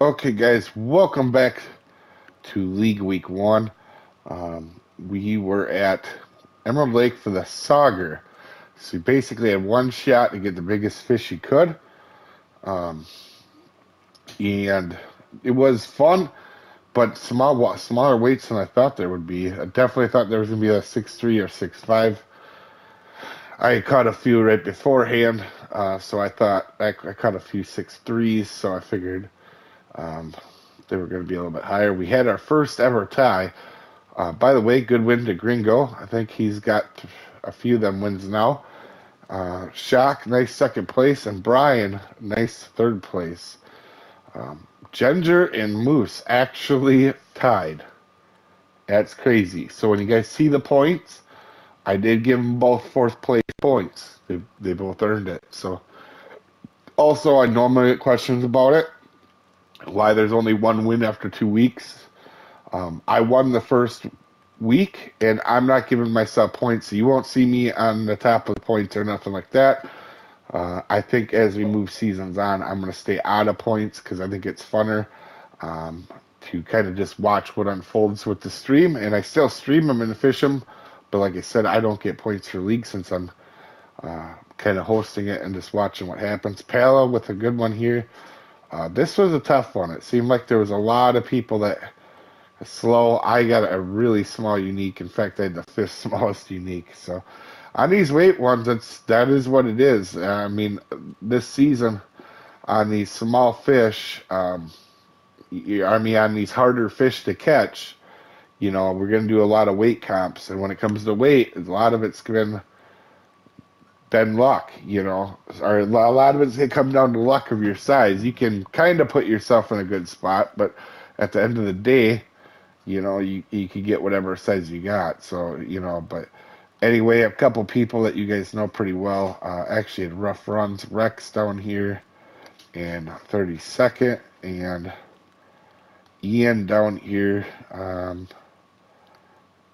Okay, guys, welcome back to League Week One. Um, we were at Emerald Lake for the Sauger. So we basically had one shot to get the biggest fish you could. Um, and it was fun, but small, smaller weights than I thought there would be. I definitely thought there was going to be a six three or six five. I caught a few right beforehand, uh, so I thought I, I caught a few six threes, so I figured um, they were going to be a little bit higher. We had our first ever tie. Uh, by the way, good win to Gringo. I think he's got a few of them wins now. Uh, Shock, nice second place, and Brian, nice third place. Um, Ginger and Moose actually tied. That's crazy. So when you guys see the points, I did give them both fourth place points. They, they both earned it. So also, I normally get questions about it. Why there's only one win after two weeks. Um, I won the first week, and I'm not giving myself points, so you won't see me on the top of the points or nothing like that. Uh, I think as we move seasons on, I'm going to stay out of points because I think it's funner um, to kind of just watch what unfolds with the stream. And I still stream them and fish them, but like I said, I don't get points for league since I'm uh, kind of hosting it and just watching what happens. Pala with a good one here. Uh, this was a tough one. It seemed like there was a lot of people that slow. I got a really small unique. In fact, I had the fifth smallest unique. So on these weight ones, it's that is what it is. I mean, this season on these small fish, um, I mean, on these harder fish to catch, you know, we're going to do a lot of weight comps, and when it comes to weight, a lot of it's been been luck, you know, or a lot of it's going to come down to luck of your size. You can kind of put yourself in a good spot, but at the end of the day, you know, you you can get whatever size you got. So you know, but anyway, a couple people that you guys know pretty well uh, actually had rough runs. Rex down here and 32nd, and Ian down here um,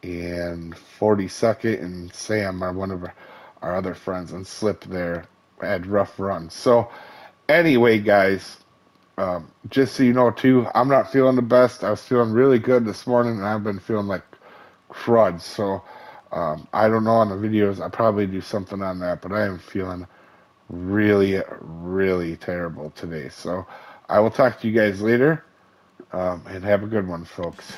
and 42nd, and Sam are one of our, our other friends, and Slip there had rough runs. So anyway, guys um, just so you know, too, I'm not feeling the best. I was feeling really good this morning, and I've been feeling like crud. So um, I don't know on the videos. I probably do something on that, but I am feeling really, really terrible today. So I will talk to you guys later, um, and have a good one, folks.